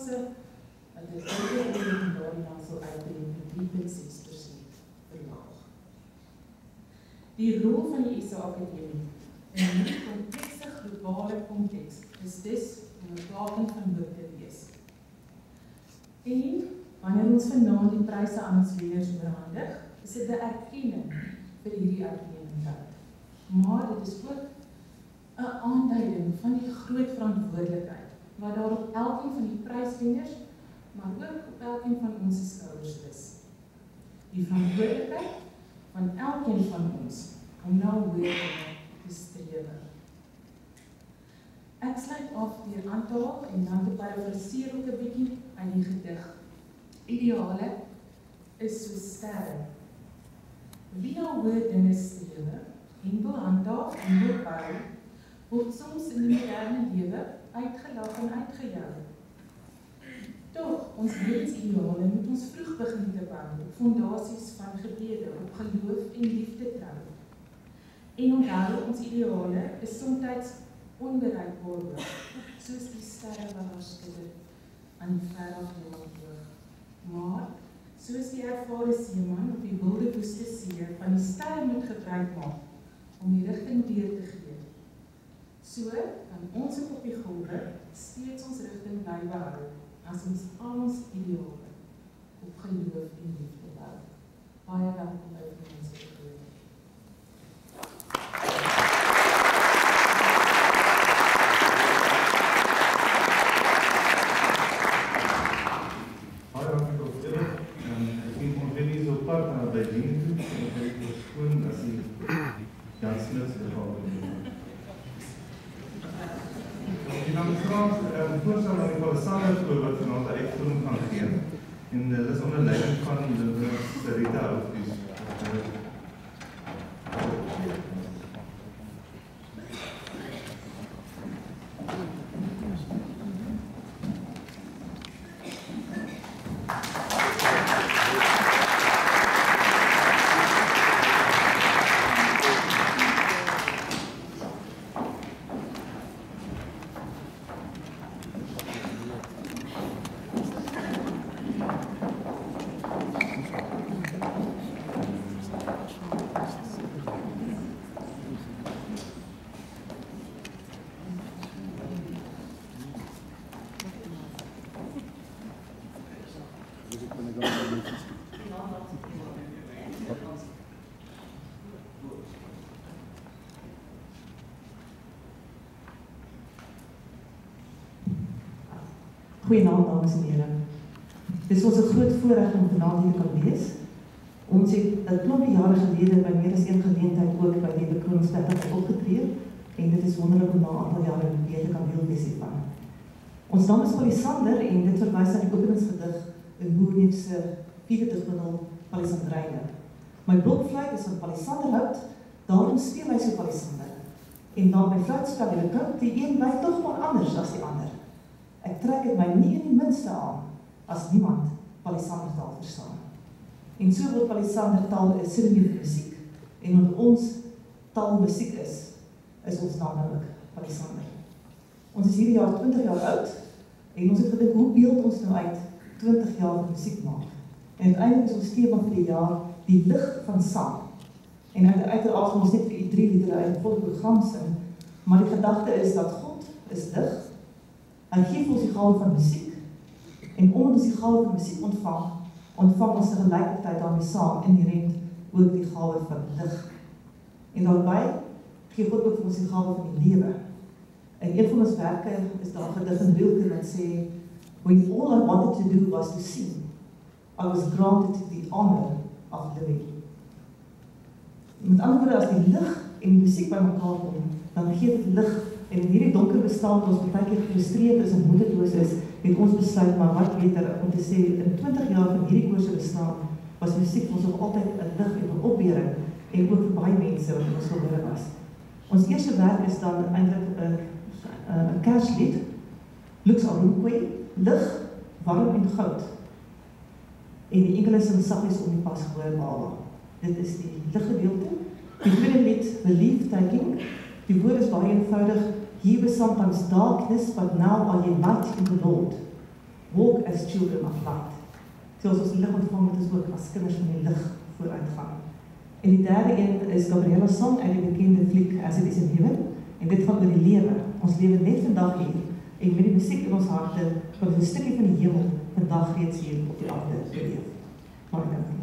fondse wat dit oor in daardie land sal uitbreek met 3.6% verlaag. Die rol van die SA Akademie in 'n komplekse globale konteks is dus om 'n plaking van hoop te wees. En wanneer ons vanaand die pryse aan ons leerders oorhandig, is dit 'n erkenning vir hierdie uitnemendheid. Maar dit is ook 'n aanduiding van die groot verantwoordelikheid wat daar op elkeen van die pryswenners, maar ook op elkeen van ons skouers is. Die verantwoordelikheid van elkeen van ons om na hoër te streef. Ek sluit af deur aan te haal en dan te parafraseer ook 'n bietjie uit die gedig. Ideale is so sterre. Wie na hoër dinge streef en wil handhaaf en wil bou, word soms in die moderne lewe uitgelag en uitgejou. Tog, ons lewensideale moet ons vroeg begin te bou op fondasies van gebede, op geloof en liefde trou. En onthou ons ideale is soms onbereikbaar, soos die sterre wat daar skiller aan die verre hemel hoog. Maar soos die ervare seeman op die wilde woeste see van die sterre moet gebruik maak om die rigting weer te gee. So kan ons op die golwe steeds ons rigting bly behou as ons al ons ideale op geloof en liefde bou. Baie welkom by ons. En dit is onder leiding van die Rita Hoofdies. Goeienaand dames en here. Dit is ons 'n groot voorreg om vanaand hier kan wees. Ons het 'n klomp jare gelede by meer as een geleentheid ook by die bekroningsplek opgetree en dit is wonderlik om na aantal jare weer te kan deel wees hiervan. Ons naam is Palisander en dit verwys na die openingsgedig in Boerneef se vierde digbundel Palisandryne. My blokfluit is van Palisanderhout, daarom speel hy so Palisander. En dan my fluitspel en 'n kind, die een bly tog maar anders as die ander. Ek trek dit my nie in die minste aan as niemand Palisander taal verstaan. En so word Palisander taal 'n sinoniem vir musiek en omdat ons taal musiek is, is ons naam nou Palisander. Ons is hierdie jaar 20 jaar oud en ons het gedink hoe beeld ons nou uit 20 jaar van musiek maak. En uiteindelik is ons tema vir die jaar die lig van sang. En nou uiteraard ons net vir u drie liedere uit volle program sing, maar die gedagte is dat God is lig Hy gee ons die gawe van musiek en omdat ons die gawe van musiek ontvang, ontvang ons tegelijkertijd daarmee saam inherent ook die gawe van lig. En daarbij gee God ook vir ons die gawe van die lewe. En een van ons werke is daar gedig in Wilke wat sê, When all I wanted to do was to sing, I was granted the honor of living. Met andere woorde, as die lig en die muziek by mekaar kom, dan geef het lig En in hierdie donker bestaan ons baie keer gefrustreerd is en moedeloos is, het ons besluit maar wat beter om te sê in 20 jaar van hierdie koerse bestaan was musiek ons nog altyd 'n lig en 'n opbeuring en ook vir baie mense wat ons gehoor was. Ons eerste werk is dan eintlik 'n 'n kerslied Lux Arunque, lig, warm en goud. En die enkele sing saggies om die pasgebore baba. Dit is die liggedeelte. Die tweede lied, Relief Taking, die woord is baie eenvoudig. Here was sometimes darkness, but now are ye light in the Lord. Walk as children of light. So as ons lig ontvang, moet ons ook as kinders van die lig vooruitgaan. En die derde een is Gabriela Song uit die bekende fliek As It Is in Heaven en dit gaan oor die lewe. Ons lewe net vandag hier en met die musiek in ons harte, wat 'n stukkie van die hemel vandag reeds hier op die aarde beleef. Baie dankie. Nou,